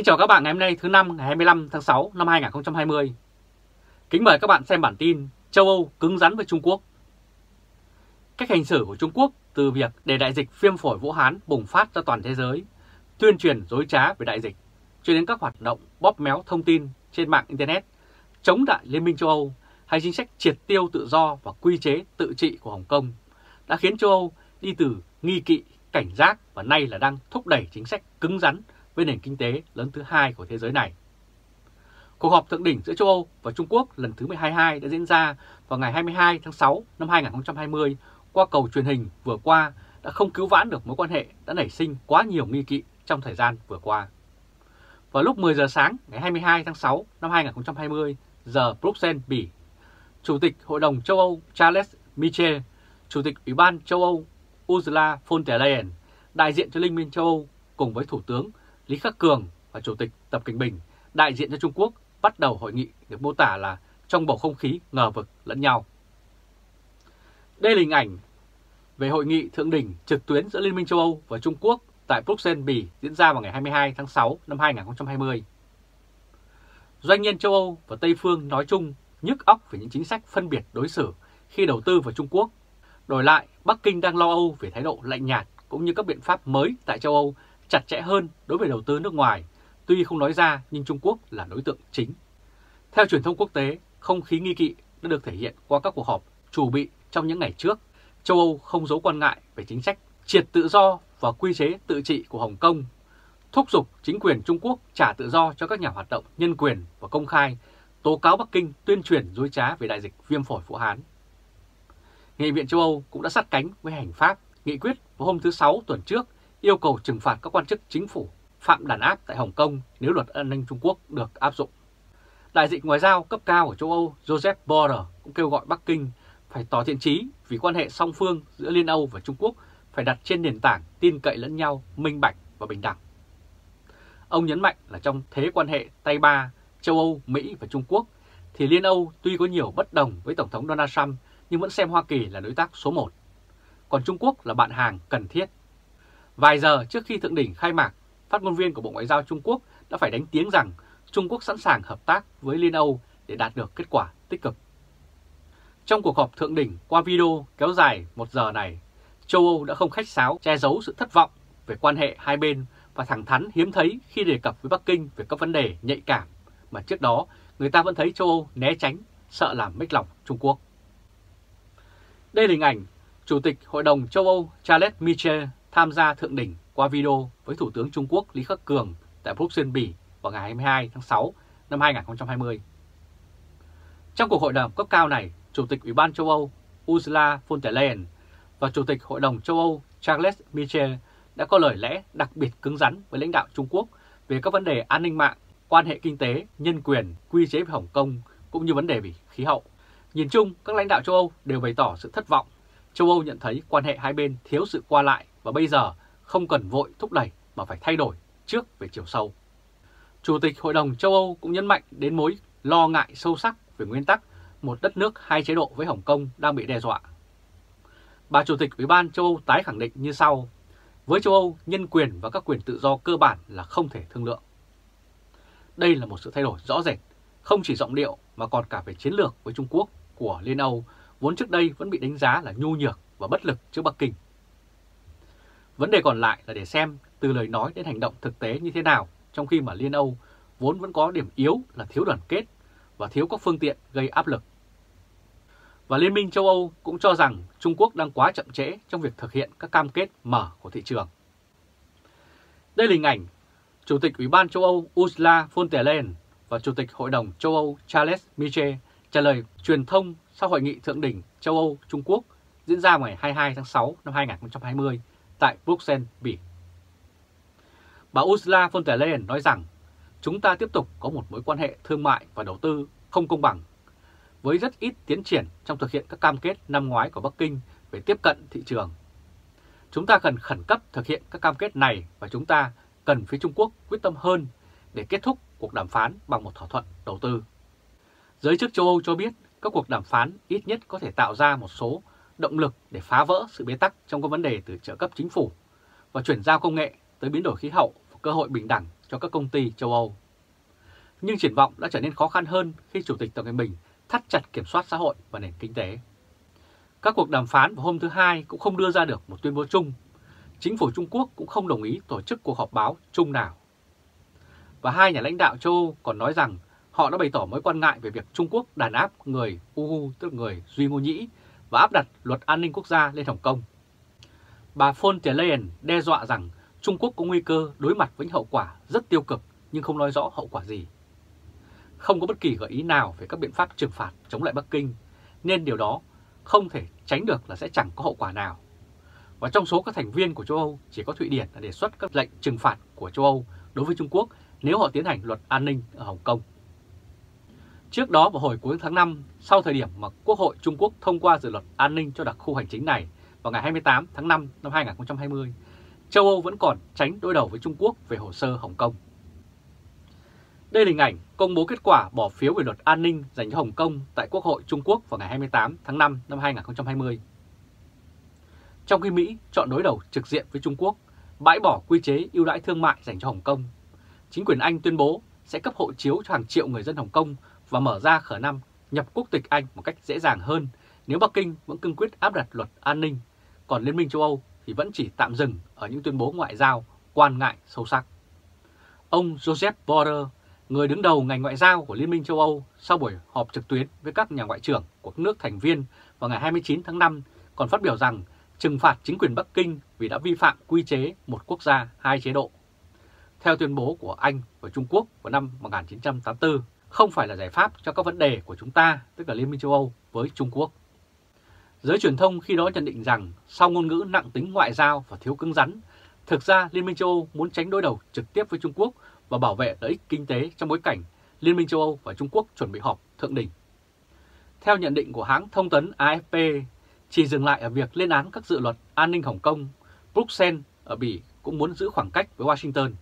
Kính chào các bạn ngày hôm nay thứ năm ngày 25 tháng 6 năm 2020. Kính mời các bạn xem bản tin châu Âu cứng rắn với Trung Quốc. Cách hành xử của Trung Quốc từ việc để đại dịch viêm phổi Vũ Hán bùng phát ra toàn thế giới, tuyên truyền dối trá về đại dịch, cho đến các hoạt động bóp méo thông tin trên mạng Internet, chống đại Liên minh châu Âu hay chính sách triệt tiêu tự do và quy chế tự trị của Hồng Kông đã khiến châu Âu đi từ nghi kỵ, cảnh giác và nay là đang thúc đẩy chính sách cứng rắn với nền kinh tế lớn thứ hai của thế giới này. Cuộc họp thượng đỉnh giữa châu Âu và Trung Quốc lần thứ 12 đã diễn ra vào ngày 22 tháng 6 năm 2020 qua cầu truyền hình vừa qua đã không cứu vãn được mối quan hệ đã nảy sinh quá nhiều nghi kỵ trong thời gian vừa qua. Vào lúc 10 giờ sáng ngày 22 tháng 6 năm 2020 giờ Bruxelles, Bỉ, Chủ tịch Hội đồng châu Âu Charles Michel, Chủ tịch Ủy ban châu Âu Ursula von der Leyen, đại diện cho Liên minh châu Âu cùng với Thủ tướng Lý Khắc Cường và Chủ tịch Tập Kinh Bình, đại diện cho Trung Quốc, bắt đầu hội nghị được mô tả là trong bầu không khí ngờ vực lẫn nhau. Đây là hình ảnh về hội nghị thượng đỉnh trực tuyến giữa Liên minh châu Âu và Trung Quốc tại Bruxelles, Bỉ diễn ra vào ngày 22 tháng 6 năm 2020. Doanh nhân châu Âu và Tây Phương nói chung nhức óc về những chính sách phân biệt đối xử khi đầu tư vào Trung Quốc. Đổi lại, Bắc Kinh đang lo âu về thái độ lạnh nhạt cũng như các biện pháp mới tại châu Âu chặt chẽ hơn đối với đầu tư nước ngoài, tuy không nói ra nhưng Trung Quốc là đối tượng chính. Theo truyền thông quốc tế, không khí nghi kỵ đã được thể hiện qua các cuộc họp chủ bị trong những ngày trước. Châu Âu không giấu quan ngại về chính sách triệt tự do và quy chế tự trị của Hồng Kông, thúc giục chính quyền Trung Quốc trả tự do cho các nhà hoạt động nhân quyền và công khai, tố cáo Bắc Kinh tuyên truyền dối trá về đại dịch viêm phổi Vũ Hán. Nghị viện châu Âu cũng đã sát cánh với hành pháp nghị quyết vào hôm thứ Sáu tuần trước yêu cầu trừng phạt các quan chức chính phủ phạm đàn áp tại Hồng Kông nếu luật an ninh Trung Quốc được áp dụng. Đại diện ngoại giao cấp cao của châu Âu Joseph Borrell cũng kêu gọi Bắc Kinh phải tỏ thiện trí vì quan hệ song phương giữa Liên Âu và Trung Quốc phải đặt trên nền tảng tin cậy lẫn nhau, minh bạch và bình đẳng. Ông nhấn mạnh là trong thế quan hệ tay ba châu Âu, Mỹ và Trung Quốc thì Liên Âu tuy có nhiều bất đồng với Tổng thống Donald Trump nhưng vẫn xem Hoa Kỳ là đối tác số 1. Còn Trung Quốc là bạn hàng cần thiết Vài giờ trước khi thượng đỉnh khai mạc, phát ngôn viên của Bộ Ngoại giao Trung Quốc đã phải đánh tiếng rằng Trung Quốc sẵn sàng hợp tác với Liên Âu để đạt được kết quả tích cực. Trong cuộc họp thượng đỉnh qua video kéo dài một giờ này, châu Âu đã không khách sáo che giấu sự thất vọng về quan hệ hai bên và thẳng thắn hiếm thấy khi đề cập với Bắc Kinh về các vấn đề nhạy cảm mà trước đó người ta vẫn thấy châu Âu né tránh, sợ làm mếch lòng Trung Quốc. Đây là hình ảnh Chủ tịch Hội đồng châu Âu Charles Michel tham gia thượng đỉnh qua video với Thủ tướng Trung Quốc Lý Khắc Cường tại Bruxelles, Bỉ vào ngày 22 tháng 6 năm 2020. Trong cuộc hội đàm cấp cao này, Chủ tịch Ủy ban châu Âu Ursula von der Leyen và Chủ tịch Hội đồng châu Âu Charles Michel đã có lời lẽ đặc biệt cứng rắn với lãnh đạo Trung Quốc về các vấn đề an ninh mạng, quan hệ kinh tế, nhân quyền, quy chế về Hồng Kông cũng như vấn đề về khí hậu. Nhìn chung, các lãnh đạo châu Âu đều bày tỏ sự thất vọng. Châu Âu nhận thấy quan hệ hai bên thiếu sự qua lại và bây giờ không cần vội thúc đẩy mà phải thay đổi trước về chiều sâu. Chủ tịch Hội đồng châu Âu cũng nhấn mạnh đến mối lo ngại sâu sắc về nguyên tắc một đất nước hai chế độ với Hồng Kông đang bị đe dọa. Bà Chủ tịch Ủy ban châu Âu tái khẳng định như sau, với châu Âu, nhân quyền và các quyền tự do cơ bản là không thể thương lượng. Đây là một sự thay đổi rõ rệt, không chỉ giọng điệu mà còn cả về chiến lược với Trung Quốc của Liên Âu, vốn trước đây vẫn bị đánh giá là nhu nhược và bất lực trước Bắc Kinh. Vấn đề còn lại là để xem từ lời nói đến hành động thực tế như thế nào, trong khi mà Liên Âu vốn vẫn có điểm yếu là thiếu đoàn kết và thiếu các phương tiện gây áp lực. Và Liên minh châu Âu cũng cho rằng Trung Quốc đang quá chậm trễ trong việc thực hiện các cam kết mở của thị trường. Đây là hình ảnh Chủ tịch Ủy ban châu Âu Ursula von der Leyen và Chủ tịch Hội đồng châu Âu Charles Michel trả lời truyền thông sau hội nghị thượng đỉnh châu Âu Trung Quốc diễn ra ngày 22 tháng 6 năm 2020 tại Bruxelles, Bỉ. Bà Ursula von der Leyen nói rằng chúng ta tiếp tục có một mối quan hệ thương mại và đầu tư không công bằng, với rất ít tiến triển trong thực hiện các cam kết năm ngoái của Bắc Kinh về tiếp cận thị trường. Chúng ta cần khẩn cấp thực hiện các cam kết này và chúng ta cần phía Trung Quốc quyết tâm hơn để kết thúc cuộc đàm phán bằng một thỏa thuận đầu tư. Giới chức châu Âu cho biết các cuộc đàm phán ít nhất có thể tạo ra một số động lực để phá vỡ sự bế tắc trong các vấn đề từ trợ cấp chính phủ và chuyển giao công nghệ tới biến đổi khí hậu và cơ hội bình đẳng cho các công ty châu Âu. Nhưng triển vọng đã trở nên khó khăn hơn khi Chủ tịch Tập Cận Bình thắt chặt kiểm soát xã hội và nền kinh tế. Các cuộc đàm phán vào hôm thứ Hai cũng không đưa ra được một tuyên bố chung. Chính phủ Trung Quốc cũng không đồng ý tổ chức cuộc họp báo chung nào. Và hai nhà lãnh đạo châu Âu còn nói rằng họ đã bày tỏ mối quan ngại về việc Trung Quốc đàn áp người Uhu, tức người Duy Ngô Nhĩ, và áp đặt luật an ninh quốc gia lên Hồng Kông. Bà von der Leyen đe dọa rằng Trung Quốc có nguy cơ đối mặt với những hậu quả rất tiêu cực nhưng không nói rõ hậu quả gì. Không có bất kỳ gợi ý nào về các biện pháp trừng phạt chống lại Bắc Kinh, nên điều đó không thể tránh được là sẽ chẳng có hậu quả nào. Và trong số các thành viên của châu Âu, chỉ có Thụy Điển đã đề xuất các lệnh trừng phạt của châu Âu đối với Trung Quốc nếu họ tiến hành luật an ninh ở Hồng Kông. Trước đó vào hồi cuối tháng 5, sau thời điểm mà Quốc hội Trung Quốc thông qua dự luật an ninh cho đặc khu hành chính này vào ngày 28 tháng 5 năm 2020, châu Âu vẫn còn tránh đối đầu với Trung Quốc về hồ sơ Hồng Kông. Đây là hình ảnh công bố kết quả bỏ phiếu về luật an ninh dành cho Hồng Kông tại Quốc hội Trung Quốc vào ngày 28 tháng 5 năm 2020. Trong khi Mỹ chọn đối đầu trực diện với Trung Quốc, bãi bỏ quy chế ưu đãi thương mại dành cho Hồng Kông, chính quyền Anh tuyên bố sẽ cấp hộ chiếu cho hàng triệu người dân Hồng Kông và mở ra khả năng nhập quốc tịch Anh một cách dễ dàng hơn nếu Bắc Kinh vẫn cương quyết áp đặt luật an ninh, còn Liên minh châu Âu thì vẫn chỉ tạm dừng ở những tuyên bố ngoại giao quan ngại sâu sắc. Ông Joseph Borrell, người đứng đầu ngành ngoại giao của Liên minh châu Âu sau buổi họp trực tuyến với các nhà ngoại trưởng của các nước thành viên vào ngày 29 tháng 5 còn phát biểu rằng trừng phạt chính quyền Bắc Kinh vì đã vi phạm quy chế một quốc gia hai chế độ. Theo tuyên bố của Anh và Trung Quốc vào năm 1984, không phải là giải pháp cho các vấn đề của chúng ta, tức là Liên minh châu Âu với Trung Quốc. Giới truyền thông khi đó nhận định rằng sau ngôn ngữ nặng tính ngoại giao và thiếu cứng rắn, thực ra Liên minh châu Âu muốn tránh đối đầu trực tiếp với Trung Quốc và bảo vệ lợi ích kinh tế trong bối cảnh Liên minh châu Âu và Trung Quốc chuẩn bị họp thượng đỉnh. Theo nhận định của hãng thông tấn AFP, chỉ dừng lại ở việc lên án các dự luật an ninh Hồng Kông, Bruxelles ở Bỉ cũng muốn giữ khoảng cách với Washington.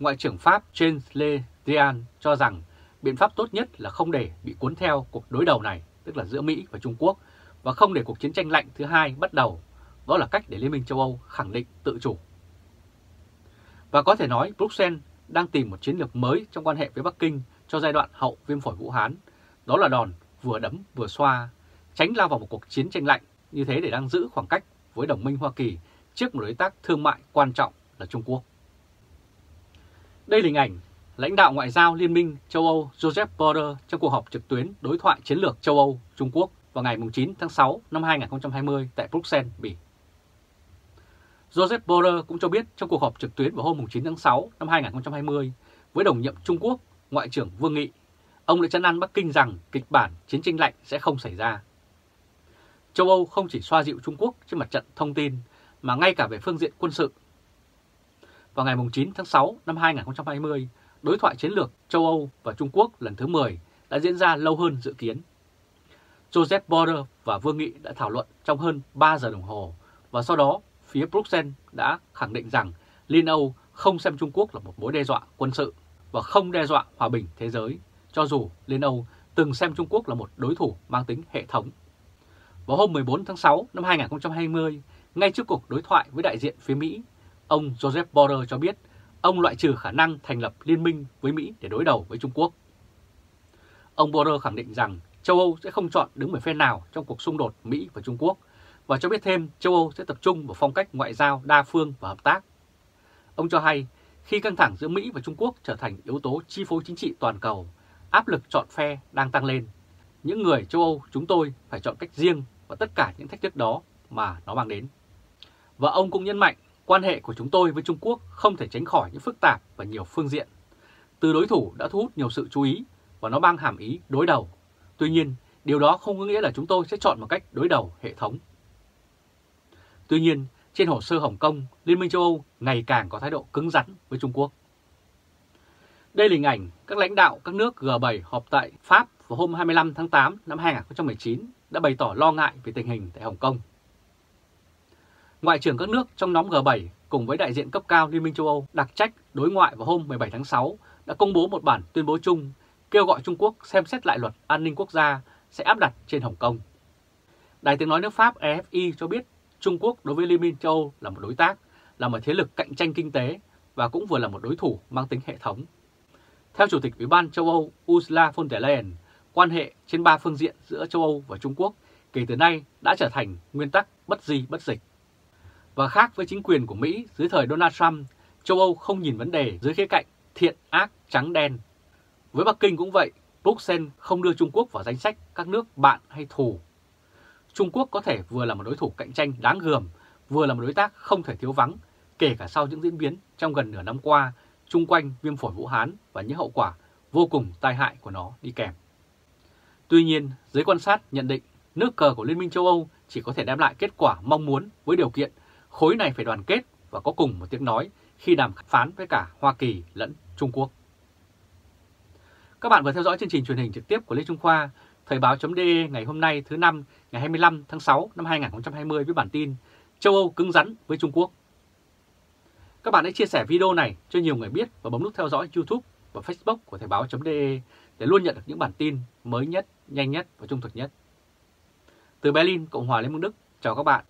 Ngoại trưởng Pháp James Le Drian cho rằng biện pháp tốt nhất là không để bị cuốn theo cuộc đối đầu này, tức là giữa Mỹ và Trung Quốc, và không để cuộc chiến tranh lạnh thứ hai bắt đầu. Đó là cách để Liên minh châu Âu khẳng định tự chủ. Và có thể nói Bruxelles đang tìm một chiến lược mới trong quan hệ với Bắc Kinh cho giai đoạn hậu viêm phổi Vũ Hán. Đó là đòn vừa đấm vừa xoa, tránh lao vào một cuộc chiến tranh lạnh như thế để đang giữ khoảng cách với đồng minh Hoa Kỳ trước một đối tác thương mại quan trọng là Trung Quốc. Đây là hình ảnh lãnh đạo ngoại giao Liên minh châu Âu Joseph Borrell trong cuộc họp trực tuyến đối thoại chiến lược châu Âu Trung Quốc vào ngày 9 tháng 6 năm 2020 tại Bruxelles, Bỉ. Joseph Borrell cũng cho biết trong cuộc họp trực tuyến vào hôm 9 tháng 6 năm 2020 với đồng nhiệm Trung Quốc, Ngoại trưởng Vương Nghị, ông đã chấn an Bắc Kinh rằng kịch bản chiến tranh lạnh sẽ không xảy ra. Châu Âu không chỉ xoa dịu Trung Quốc trên mặt trận thông tin, mà ngay cả về phương diện quân sự. Vào ngày 9 tháng 6 năm 2020, đối thoại chiến lược châu Âu và Trung Quốc lần thứ 10 đã diễn ra lâu hơn dự kiến. Joseph Borrell và Vương Nghị đã thảo luận trong hơn 3 giờ đồng hồ và sau đó phía Bruxelles đã khẳng định rằng Liên Âu không xem Trung Quốc là một mối đe dọa quân sự và không đe dọa hòa bình thế giới, cho dù Liên Âu từng xem Trung Quốc là một đối thủ mang tính hệ thống. Vào hôm 14 tháng 6 năm 2020, ngay trước cuộc đối thoại với đại diện phía Mỹ, ông Joseph Borrell cho biết ông loại trừ khả năng thành lập liên minh với Mỹ để đối đầu với Trung Quốc. Ông Borrell khẳng định rằng châu Âu sẽ không chọn đứng về phe nào trong cuộc xung đột Mỹ và Trung Quốc và cho biết thêm châu Âu sẽ tập trung vào phong cách ngoại giao đa phương và hợp tác. Ông cho hay khi căng thẳng giữa Mỹ và Trung Quốc trở thành yếu tố chi phối chính trị toàn cầu, áp lực chọn phe đang tăng lên. Những người châu Âu chúng tôi phải chọn cách riêng và tất cả những thách thức đó mà nó mang đến. Và ông cũng nhấn mạnh quan hệ của chúng tôi với Trung Quốc không thể tránh khỏi những phức tạp và nhiều phương diện. Từ đối thủ đã thu hút nhiều sự chú ý và nó mang hàm ý đối đầu. Tuy nhiên, điều đó không có nghĩa là chúng tôi sẽ chọn một cách đối đầu hệ thống. Tuy nhiên, trên hồ sơ Hồng Kông, Liên minh châu Âu ngày càng có thái độ cứng rắn với Trung Quốc. Đây là hình ảnh các lãnh đạo các nước G7 họp tại Pháp vào hôm 25 tháng 8 năm 2019 đã bày tỏ lo ngại về tình hình tại Hồng Kông. Ngoại trưởng các nước trong nhóm G7 cùng với đại diện cấp cao Liên minh châu Âu đặc trách đối ngoại vào hôm 17 tháng 6 đã công bố một bản tuyên bố chung kêu gọi Trung Quốc xem xét lại luật an ninh quốc gia sẽ áp đặt trên Hồng Kông. Đài tiếng nói nước Pháp EFI cho biết Trung Quốc đối với Liên minh châu Âu là một đối tác, là một thế lực cạnh tranh kinh tế và cũng vừa là một đối thủ mang tính hệ thống. Theo Chủ tịch Ủy ban châu Âu Ursula von der Leyen, quan hệ trên ba phương diện giữa châu Âu và Trung Quốc kể từ nay đã trở thành nguyên tắc bất di bất dịch. Và khác với chính quyền của Mỹ dưới thời Donald Trump, châu Âu không nhìn vấn đề dưới khía cạnh thiện ác trắng đen. Với Bắc Kinh cũng vậy, Bruxelles không đưa Trung Quốc vào danh sách các nước bạn hay thù. Trung Quốc có thể vừa là một đối thủ cạnh tranh đáng gờm, vừa là một đối tác không thể thiếu vắng, kể cả sau những diễn biến trong gần nửa năm qua chung quanh viêm phổi Vũ Hán và những hậu quả vô cùng tai hại của nó đi kèm. Tuy nhiên, giới quan sát nhận định nước cờ của Liên minh châu Âu chỉ có thể đem lại kết quả mong muốn với điều kiện khối này phải đoàn kết và có cùng một tiếng nói khi đàm phán với cả Hoa Kỳ lẫn Trung Quốc. Các bạn vừa theo dõi chương trình truyền hình trực tiếp của Lê Trung Khoa, Thời báo.de ngày hôm nay thứ năm ngày 25 tháng 6 năm 2020 với bản tin Châu Âu cứng rắn với Trung Quốc. Các bạn hãy chia sẻ video này cho nhiều người biết và bấm nút theo dõi YouTube và Facebook của Thời báo.de để luôn nhận được những bản tin mới nhất, nhanh nhất và trung thực nhất. Từ Berlin, Cộng hòa Liên bang Đức, chào các bạn